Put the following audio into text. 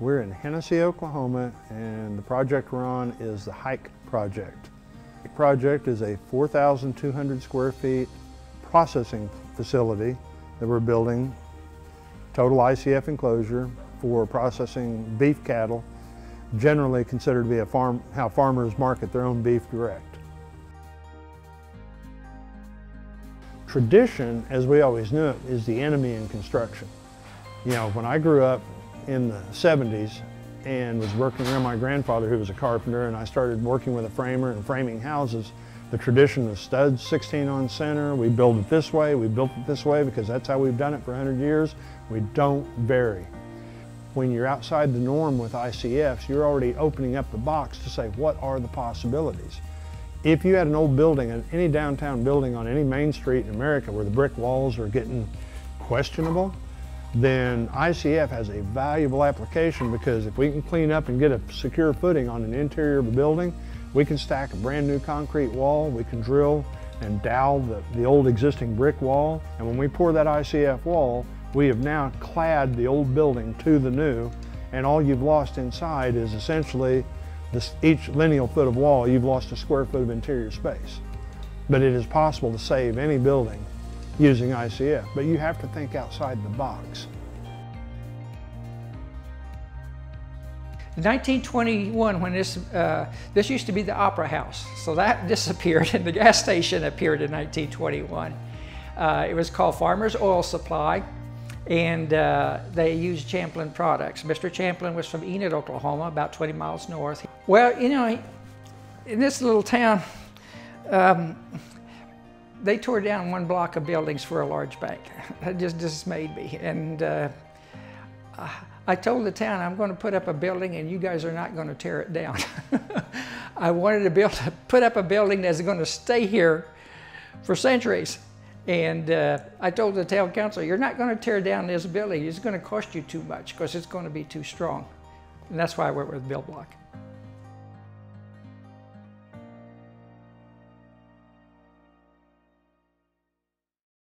We're in Hennessey, Oklahoma, and the project we're on is the Hike Project. The project is a 4,200 square feet processing facility that we're building, total ICF enclosure for processing beef cattle, generally considered to be a farm, how farmers market their own beef direct. Tradition, as we always knew it, is the enemy in construction. You know, when I grew up, in the 70s and was working around my grandfather who was a carpenter and I started working with a framer and framing houses. The tradition of studs 16 on center, we build it this way, we built it this way because that's how we've done it for 100 years. We don't vary. When you're outside the norm with ICFs, you're already opening up the box to say what are the possibilities. If you had an old building, any downtown building on any main street in America where the brick walls are getting questionable, then ICF has a valuable application because if we can clean up and get a secure footing on an interior of a building, we can stack a brand new concrete wall, we can drill and dowel the, the old existing brick wall, and when we pour that ICF wall, we have now clad the old building to the new, and all you've lost inside is essentially this, each lineal foot of wall, you've lost a square foot of interior space. But it is possible to save any building using ICF, but you have to think outside the box. In 1921, when this, uh, this used to be the Opera House, so that disappeared and the gas station appeared in 1921. Uh, it was called Farmers Oil Supply and uh, they used Champlin products. Mr. Champlin was from Enid, Oklahoma, about 20 miles north. Well, you know, in this little town, um, they tore down one block of buildings for a large bank. That just dismayed me. And uh, I told the town, I'm going to put up a building and you guys are not going to tear it down. I wanted to build, put up a building that's going to stay here for centuries. And uh, I told the town council, you're not going to tear down this building. It's going to cost you too much because it's going to be too strong. And that's why I went with Buildblock.